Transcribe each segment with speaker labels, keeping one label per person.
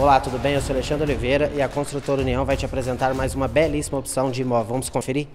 Speaker 1: Olá, tudo bem? Eu sou Alexandre Oliveira e a Construtora União vai te apresentar mais uma belíssima opção de imóvel. Vamos conferir?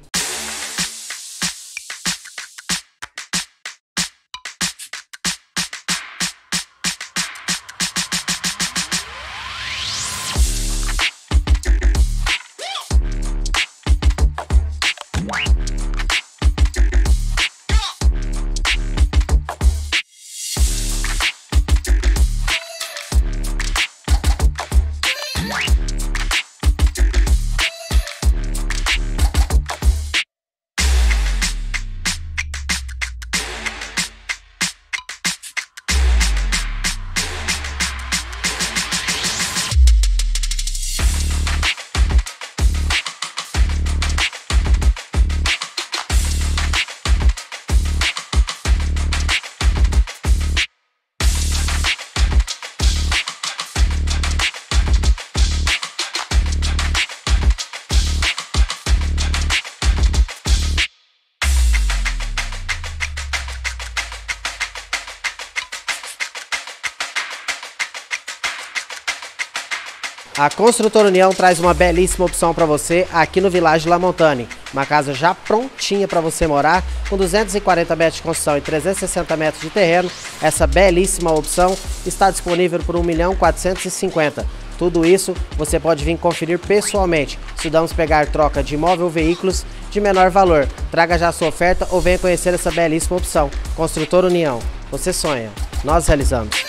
Speaker 1: A Construtora União traz uma belíssima opção para você aqui no Village La Montagne. Uma casa já prontinha para você morar, com 240 metros de construção e 360 metros de terreno. Essa belíssima opção está disponível por 1 milhão 450. Tudo isso você pode vir conferir pessoalmente. Estudamos pegar troca de imóvel ou veículos de menor valor. Traga já sua oferta ou venha conhecer essa belíssima opção. Construtora União. Você sonha. Nós realizamos.